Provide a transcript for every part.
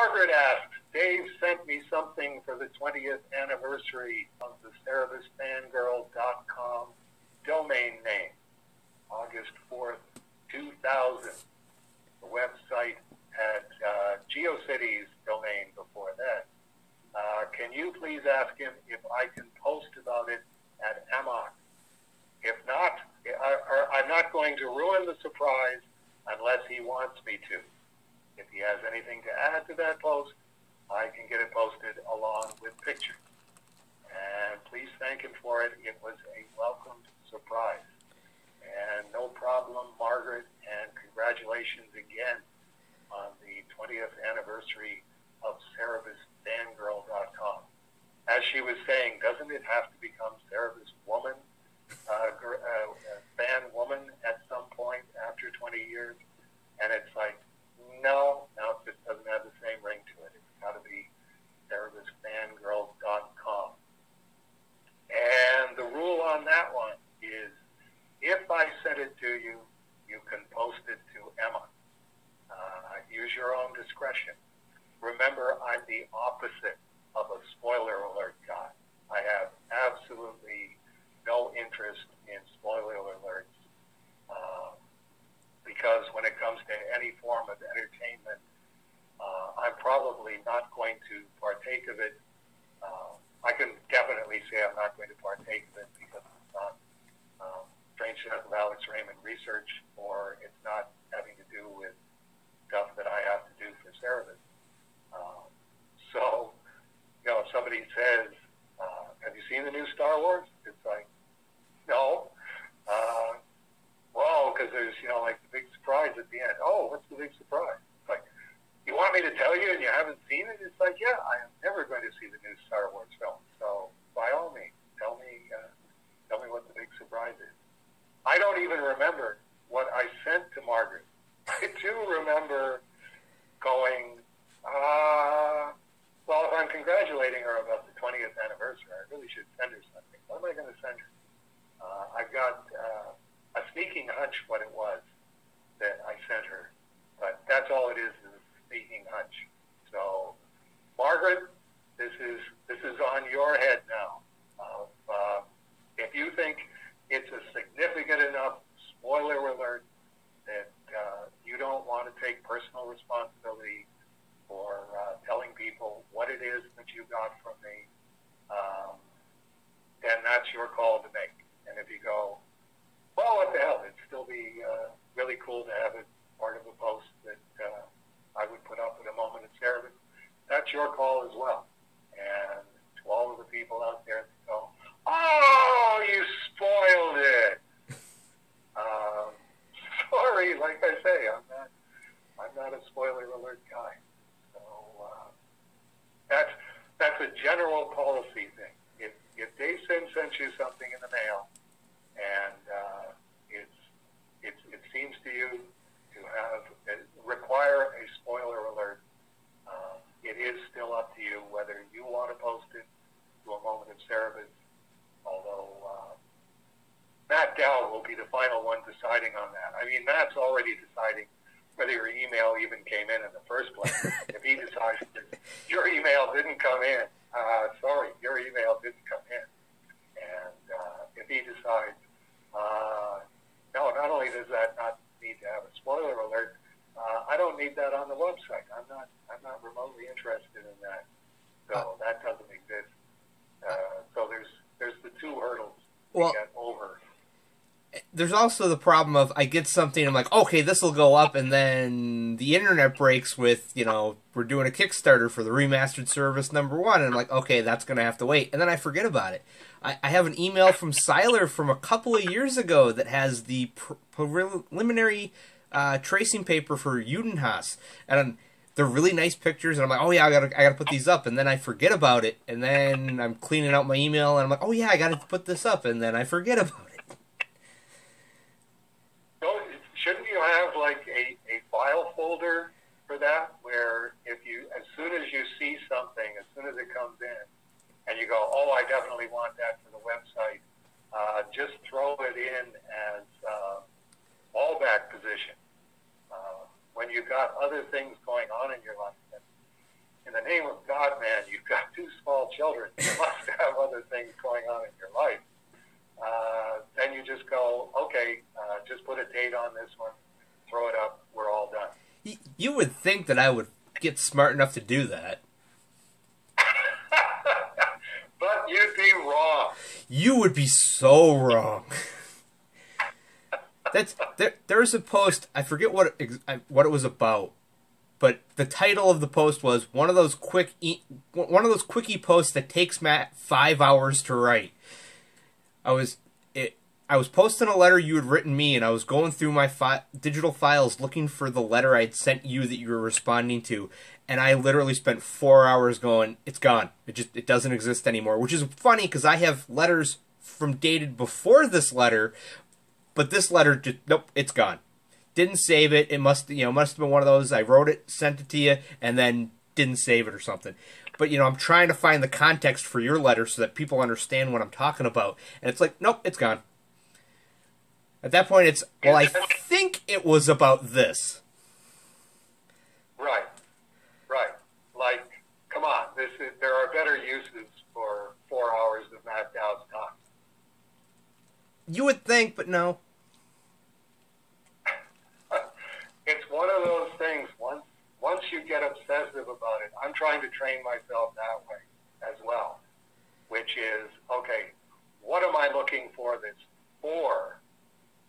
Margaret asked, Dave sent me something for the 20th anniversary of the CerebusFangirl.com domain name, August 4th, 2000. The website had uh, GeoCities domain before that. Uh, can you please ask him if I can post about it at AMoC? If not, I, I'm not going to ruin the surprise unless he wants me to. If he has anything to add to that post, I can get it posted along with pictures. And please thank him for it. It was a welcomed surprise. And no problem, Margaret, and congratulations again on the 20th anniversary of CerebusFangirl.com. As she was saying, doesn't it have to become Cerebus Woman, uh, uh, fan woman at some point after 20 years? And it's like, no, no, it just doesn't have the same ring to it. It's got to be CerebusFangirl.com. And the rule on that one is if I send it to you, you can post it to Emma. Uh, use your own discretion. Remember, I'm the opposite of a spoiler alert guy. I have absolutely no interest in spoiler alerts uh, because when it comes to any form of entertainment, uh, I'm probably not going to partake of it. Uh, I can definitely say I'm not going to partake of it because it's not um, Strange Death of Alex Raymond research or it's not having to do with stuff that I have to do for Cerebus. Um, so, you know, if somebody says, uh, have you seen the new Star Wars? It's like, no. Uh, well, because there's, you know, like the big surprise at the end. Oh, what's the big surprise? It's like, you want me to tell you and you haven't seen it? It's like, yeah, I am never going to see the new Star Wars film. So, by all means, tell me, uh, tell me what the big surprise is. I don't even remember what I sent to Margaret I do remember going, uh, well, if I'm congratulating her about the 20th anniversary, I really should send her something. What am I going to send her? Uh, I've got uh, a sneaking hunch what it was that I sent her, but that's all it is, is a sneaking hunch. So, Margaret, this is this is on your head now. Uh, if you think it's a significant enough spoiler alert that uh, you don't want to take personal responsibility for uh, telling people what it is that you got from me, um, then that's your call to make. And if you go, well, what the hell, it'd still be uh, really cool to have it part of a post that uh, I would put up at a moment of Cerebus, that's your call as well. And to all of the people out there that go, oh, you spoiled it. Um, sorry, like I say, I'm not, I'm not a spoiler alert guy. So uh, that's that's a general policy thing. If if Sim sends you something in the mail, and uh, it's it's it seems to you to have uh, require a spoiler alert, uh, it is still up to you whether you want to post it to a moment of Cerebus, although. Uh, Matt Dow will be the final one deciding on that. I mean, Matt's already deciding whether your email even came in in the first place. if he decides that your email didn't come in, uh, sorry, your email didn't come in. And uh, if he decides, uh, no, not only does that not need to have a spoiler alert, uh, I don't need that on the website. I'm not, I'm not remotely interested in that. So that doesn't exist. Uh, so there's, there's the two hurdles well, to get over there's also the problem of I get something, I'm like, okay, this will go up, and then the internet breaks with, you know, we're doing a Kickstarter for the remastered Cerebus number one, and I'm like, okay, that's going to have to wait, and then I forget about it. I, I have an email from Siler from a couple of years ago that has the pr- preliminary uh, tracing paper for Judenhass, and they're really nice pictures, and I'm like, oh yeah, I gotta, I gotta put these up, and then I forget about it, and then I'm cleaning out my email, and I'm like, oh yeah, I gotta put this up, and then I forget about it. shouldn't you have like a, a file folder for that where if you as soon as you see something, as soon as it comes in, and you go, oh, I definitely want that for the website, uh, just throw it in as uh, fallback position. When you've got other things going on in your life, in the name of God, man, you've got two small children. You must have other things going on in your life. Uh, then you just go, okay, uh, just put a date on this one, throw it up, we're all done. You would think that I would get smart enough to do that. But you'd be wrong. You would be so wrong. That's there. There's a post. I forget what it, what it was about, but the title of the post was one of those quick one of those quickie posts that takes Matt five hours to write. I was it. I was posting a letter you had written me, and I was going through my fi- digital files looking for the letter I'd sent you that you were responding to, and I literally spent four hours going, "It's gone. It just it doesn't exist anymore." Which is funny because I have letters from dated before this letter, but this letter just nope, it's gone. Didn't save it. It must you know must have been one of those. I wrote it, sent it to you, and then didn't save it or something. But you know, I'm trying to find the context for your letter so that people understand what I'm talking about, and it's like, nope, it's gone. At that point, it's well, I think it was about this. Right, right. Like, come on, this is, there are better uses for four hours of. You would think, but no. it's one of those things. Once once you get obsessive about it, I'm trying to train myself that way as well, which is okay. What am I looking for this for?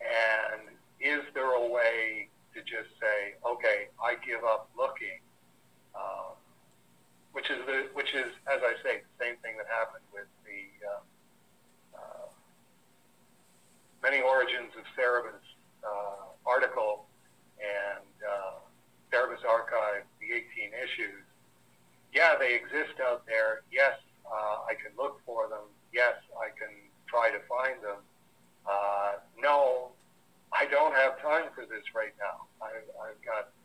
And is there a way to just say, okay, I give up looking? Um, which is the which is, as I say, the same thing that happened with the uh, uh, many origins of Cerebus uh, article and uh, Cerebus Archive, the 18 issues. Yeah, they exist out there. Yes, uh, I can look for them. Yes, I can try to find them. Uh, no, I don't have time for this right now. I've, I've got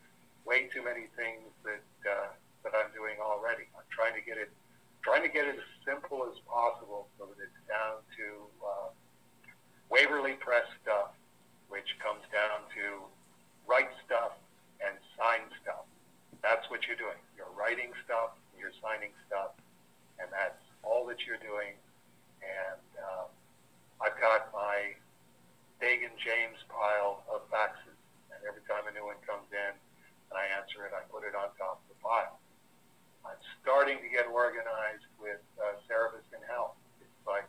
way too many things that uh, that I'm doing already. I'm trying to get it trying to get it as simple as possible so that it's down to uh, Waverly Press stuff, which comes down to write stuff and sign stuff. That's what you're doing. You're writing stuff, you're signing stuff, and that's all that you're doing. And uh, I've got my Dagan James pile of faxes, and every time a new one comes in and I answer it, I put it on top of the pile. I'm starting to get organized with uh, Cerebus in Hell. It's like,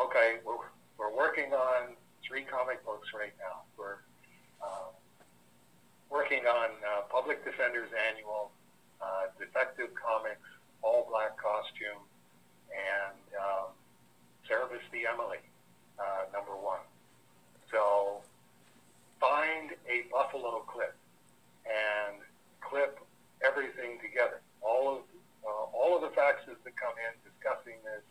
okay, we're, we're working on three comic books right now. We're uh, working on uh, Public Defenders Annual, uh, Detective Comics, all black costume, and um, Cerebus the Emily, uh, number one. So find a buffalo clip and clip everything together. All of uh, all of the faxes that come in discussing this,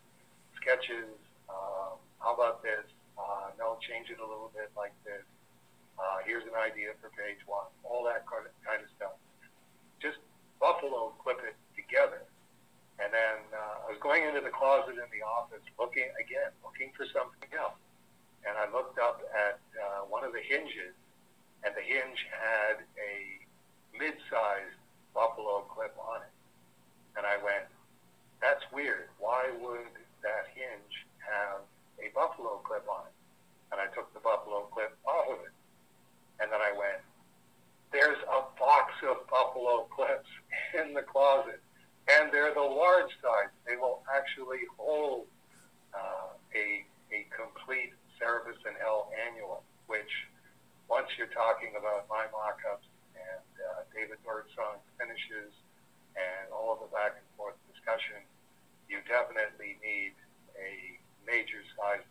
sketches. Um, how about this? Uh, no, change it a little bit like this. Uh, here's an idea for page one. All that kind of, kind of stuff. Just buffalo clip it together. And then uh, I was going into the closet in the office, looking again, actually hold uh, a, a complete Cerebus in Hell annual, which once you're talking about my mock-ups and uh, David Birdsong finishes and all of the back and forth discussion, you definitely need a major size